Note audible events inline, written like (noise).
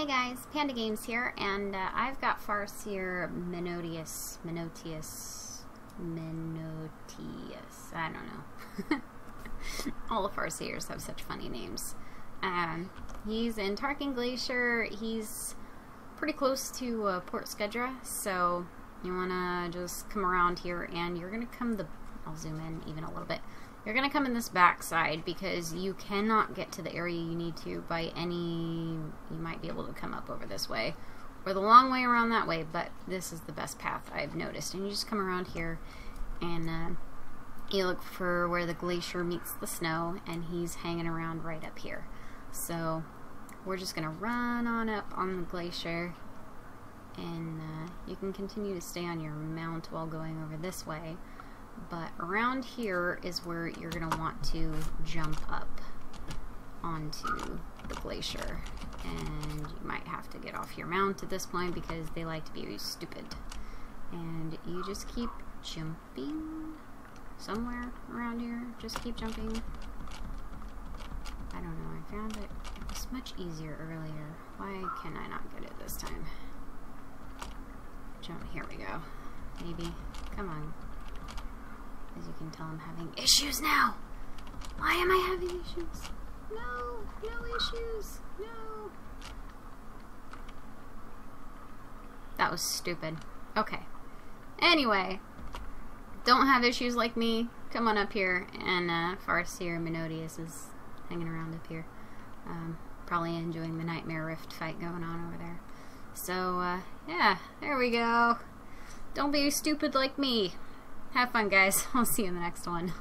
Hey guys, Panda Games here, and uh, I've got Farseer Menotius, Menotius, Menotius, I don't know. (laughs) All the Farseers have such funny names. Um, he's in Tarken Glacier, he's pretty close to uh, Port Skedra, so you want to just come around here, and you're going to come the, I'll zoom in even a little bit, you're going to come in this back side because you cannot get to the area you need to by any... You might be able to come up over this way or the long way around that way, but this is the best path I've noticed. And you just come around here and uh, you look for where the glacier meets the snow and he's hanging around right up here. So we're just going to run on up on the glacier and uh, you can continue to stay on your mount while going over this way but around here is where you're going to want to jump up onto the glacier. And you might have to get off your mount at this point because they like to be stupid. And you just keep jumping somewhere around here. Just keep jumping. I don't know I found it. It was much easier earlier. Why can I not get it this time? Jump here we go. Maybe. Come on as you can tell, I'm having issues now. Why am I having issues? No, no issues. No. That was stupid. Okay. Anyway, don't have issues like me. Come on up here. And uh, Farseer Menotius is hanging around up here. Um, probably enjoying the Nightmare Rift fight going on over there. So, uh, yeah, there we go. Don't be stupid like me. Have fun, guys. (laughs) I'll see you in the next one.